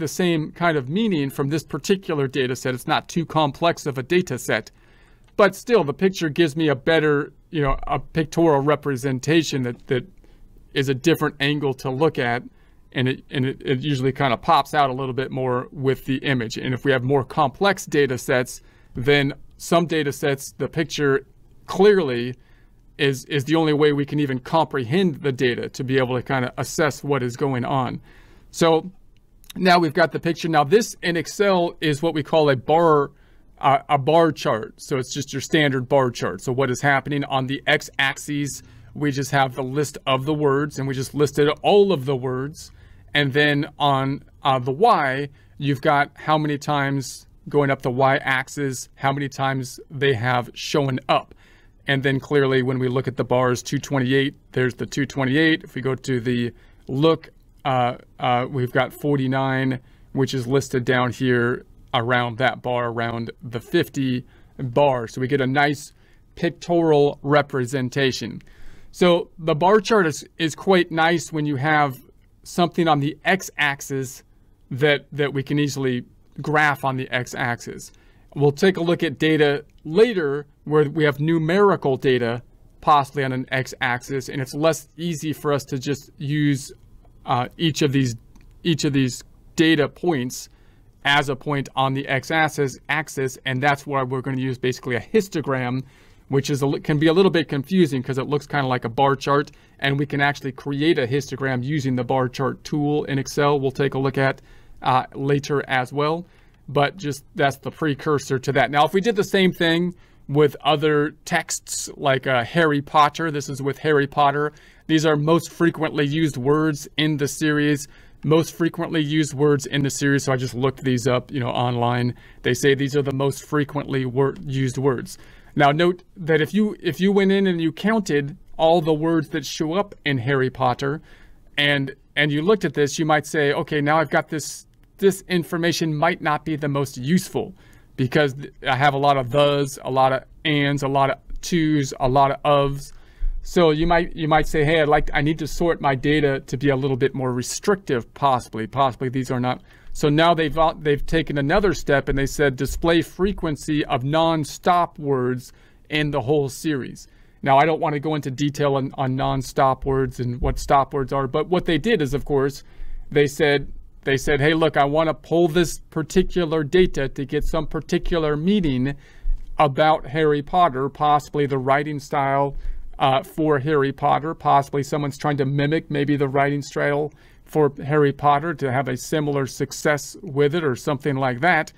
the same kind of meaning from this particular data set. It's not too complex of a data set, but still the picture gives me a better, you know, a pictorial representation that, that is a different angle to look at. And it, and it, it usually kind of pops out a little bit more with the image. And if we have more complex data sets, then some data sets, the picture clearly is, is the only way we can even comprehend the data to be able to kind of assess what is going on. So now we've got the picture. Now this in Excel is what we call a bar uh, a bar chart. So it's just your standard bar chart. So what is happening on the x-axis, we just have the list of the words and we just listed all of the words. And then on uh, the y, you've got how many times going up the y-axis, how many times they have shown up. And then clearly when we look at the bars 228, there's the 228. If we go to the look uh, uh, we've got 49, which is listed down here around that bar, around the 50 bar. So we get a nice pictorial representation. So the bar chart is, is quite nice when you have something on the x-axis that, that we can easily graph on the x-axis. We'll take a look at data later where we have numerical data possibly on an x-axis and it's less easy for us to just use uh, each of these each of these data points as a point on the x-axis, axis, and that's why we're going to use basically a histogram, which is a, can be a little bit confusing because it looks kind of like a bar chart, and we can actually create a histogram using the bar chart tool in Excel. We'll take a look at uh, later as well, but just that's the precursor to that. Now, if we did the same thing with other texts like uh, Harry Potter, this is with Harry Potter, these are most frequently used words in the series. Most frequently used words in the series. So I just looked these up, you know, online. They say these are the most frequently wor used words. Now note that if you if you went in and you counted all the words that show up in Harry Potter and and you looked at this, you might say, okay, now I've got this this information might not be the most useful because I have a lot of thes, a lot of ands, a lot of twos, a lot of ofs. So you might you might say, hey, I'd like I need to sort my data to be a little bit more restrictive, possibly. Possibly these are not. So now they've they've taken another step and they said display frequency of non-stop words in the whole series. Now I don't want to go into detail on, on non-stop words and what stop words are, but what they did is, of course, they said they said, hey, look, I want to pull this particular data to get some particular meaning about Harry Potter, possibly the writing style uh, for Harry Potter. Possibly someone's trying to mimic maybe the writing style for Harry Potter to have a similar success with it or something like that.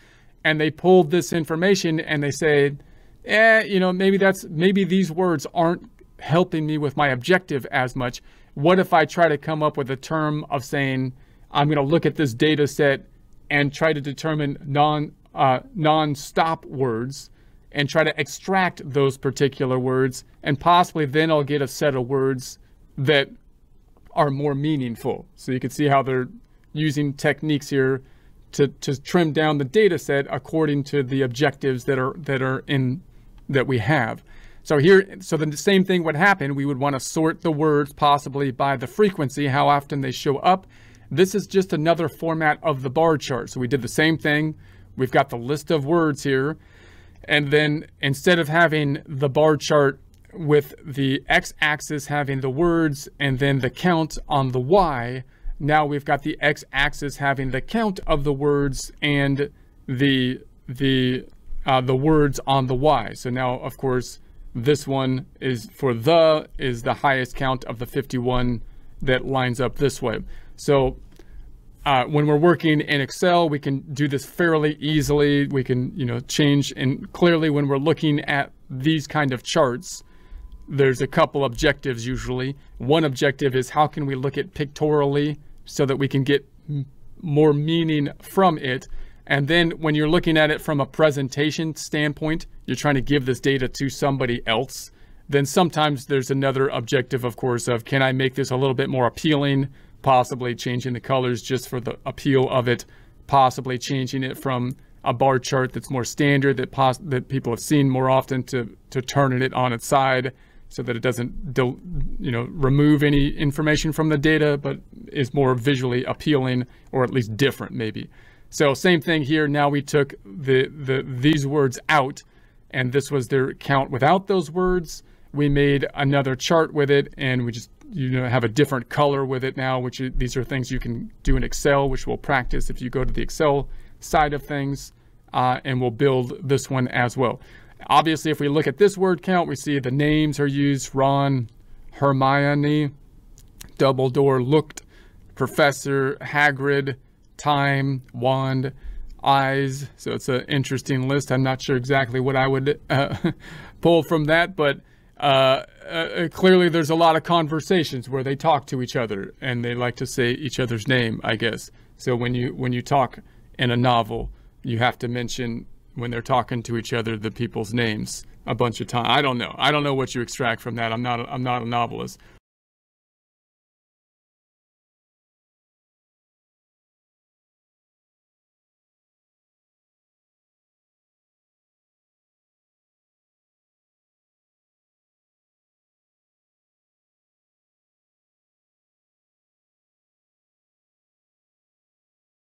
And they pulled this information and they say, eh, you know, maybe that's maybe these words aren't helping me with my objective as much. What if I try to come up with a term of saying, I'm going to look at this data set and try to determine non uh, non-stop words and try to extract those particular words. And possibly then I'll get a set of words that are more meaningful. So you can see how they're using techniques here to, to trim down the data set according to the objectives that are that are in that we have. So here, so the same thing would happen. We would want to sort the words possibly by the frequency, how often they show up. This is just another format of the bar chart. So we did the same thing. We've got the list of words here. And then instead of having the bar chart with the x-axis having the words and then the count on the y, now we've got the x-axis having the count of the words and the the uh, the words on the y. So now, of course, this one is for the is the highest count of the 51 that lines up this way. So uh, when we're working in Excel, we can do this fairly easily. We can, you know, change and clearly when we're looking at these kind of charts, there's a couple objectives usually. One objective is how can we look at pictorially so that we can get more meaning from it. And then when you're looking at it from a presentation standpoint, you're trying to give this data to somebody else. Then sometimes there's another objective, of course, of can I make this a little bit more appealing? Possibly changing the colors just for the appeal of it, possibly changing it from a bar chart that's more standard that pos- that people have seen more often to to turning it on its side so that it doesn't, you know, remove any information from the data, but is more visually appealing or at least different, maybe. So same thing here. Now we took the the these words out, and this was their count without those words. We made another chart with it, and we just you know have a different color with it now. Which is, these are things you can do in Excel, which we'll practice if you go to the Excel side of things, uh, and we'll build this one as well. Obviously, if we look at this word count, we see the names are used: Ron, Hermione, Dumbledore, looked, Professor Hagrid time, wand, eyes. So it's an interesting list. I'm not sure exactly what I would uh, pull from that, but uh, uh, clearly there's a lot of conversations where they talk to each other and they like to say each other's name, I guess. So when you when you talk in a novel, you have to mention when they're talking to each other the people's names a bunch of times. I don't know. I don't know what you extract from that. I'm not. I'm not a novelist.